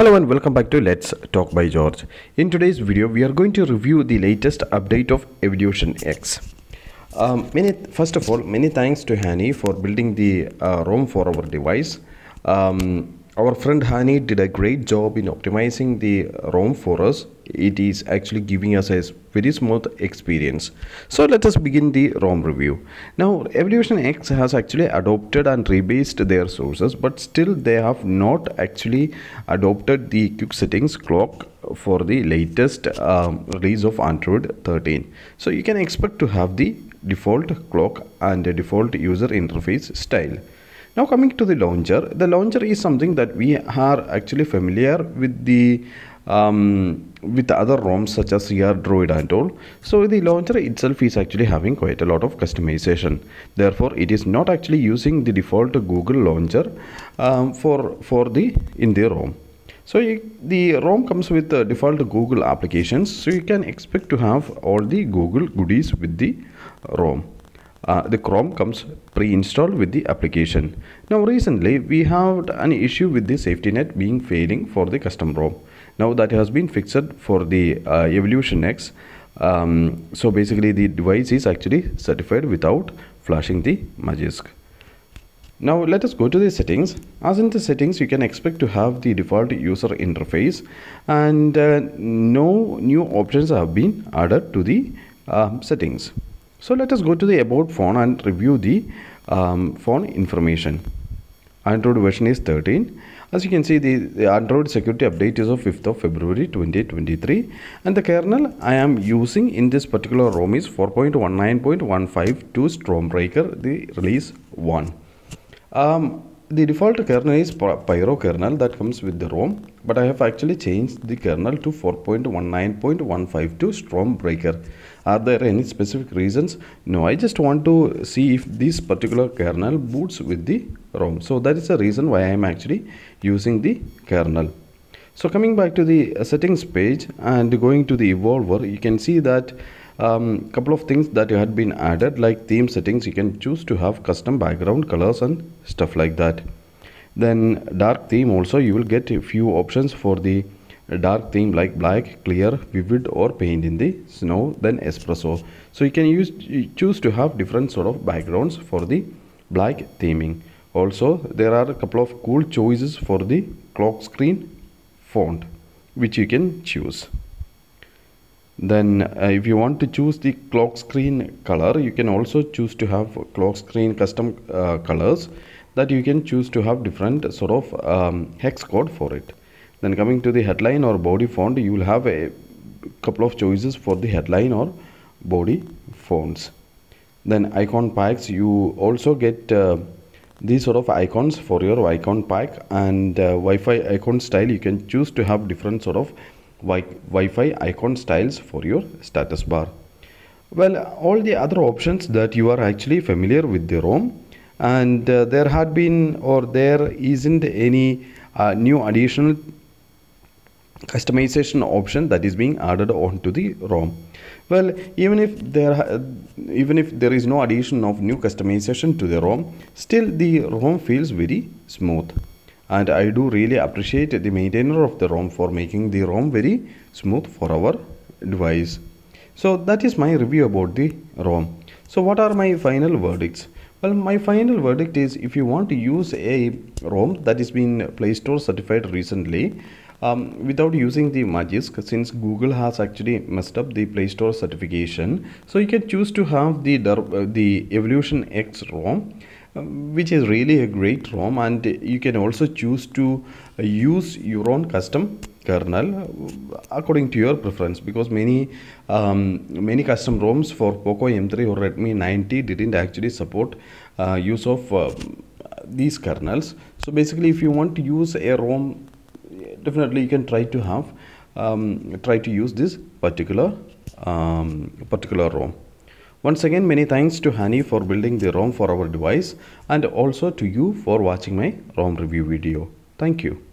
Hello and welcome back to Let's Talk by George. In today's video, we are going to review the latest update of Evolution X. Um, many, first of all, many thanks to Hani for building the uh, ROM for our device. Um, our friend Hani did a great job in optimizing the ROM for us. It is actually giving us a very smooth experience. So let us begin the ROM review. Now Evolution X has actually adopted and rebased their sources but still they have not actually adopted the quick settings clock for the latest um, release of Android 13. So you can expect to have the default clock and the default user interface style. Now coming to the launcher, the launcher is something that we are actually familiar with the um, with other ROMs such as CR Droid and all. So the launcher itself is actually having quite a lot of customization. Therefore, it is not actually using the default Google launcher um, for for the in the ROM. So you, the ROM comes with the default Google applications. So you can expect to have all the Google goodies with the ROM. Uh, the Chrome comes pre-installed with the application. Now recently we have an issue with the safety net being failing for the custom ROM. Now that has been fixed for the uh, Evolution X. Um, so basically the device is actually certified without flashing the Magisk. Now let us go to the settings. As in the settings you can expect to have the default user interface and uh, no new options have been added to the uh, settings. So let us go to the about phone and review the um, phone information. Android version is 13. As you can see the, the, Android security update is of 5th of February 2023 and the kernel I am using in this particular ROM is 4.19.152 Stormbreaker the release 1. Um, the default kernel is Pyro kernel that comes with the ROM but I have actually changed the kernel to 4.19.152 Stormbreaker. Are there any specific reasons? No, I just want to see if this particular kernel boots with the ROM. So that is the reason why I am actually using the kernel. So coming back to the settings page and going to the evolver, you can see that um, couple of things that you had been added like theme settings you can choose to have custom background colors and stuff like that. Then dark theme also you will get a few options for the dark theme like black clear vivid or paint in the snow then espresso. So you can use choose to have different sort of backgrounds for the black theming. Also there are a couple of cool choices for the clock screen font which you can choose then uh, if you want to choose the clock screen color you can also choose to have clock screen custom uh, colors that you can choose to have different sort of um, hex code for it. Then coming to the headline or body font you will have a couple of choices for the headline or body fonts. Then icon packs you also get uh, these sort of icons for your icon pack and uh, Wi-Fi icon style. You can choose to have different sort of Wi-Fi icon styles for your status bar. Well, all the other options that you are actually familiar with the ROM and uh, there had been or there isn't any uh, new additional customization option that is being added onto the ROM. Well, even if there even if there is no addition of new customization to the ROM, still the ROM feels very smooth and I do really appreciate the maintainer of the ROM for making the ROM very smooth for our device. So that is my review about the ROM. So what are my final verdicts? Well, my final verdict is if you want to use a ROM that has been Play Store certified recently um, without using the Magisk since Google has actually messed up the Play Store certification. So you can choose to have the, uh, the Evolution X ROM which is really a great ROM and you can also choose to uh, use your own custom kernel uh, according to your preference because many um, many custom ROMs for Poco M3 or Redmi 9T didn't actually support uh, use of uh, these kernels. So basically if you want to use a ROM definitely you can try to have um, try to use this particular um, particular ROM once again many thanks to Hani for building the ROM for our device and also to you for watching my ROM review video. Thank you.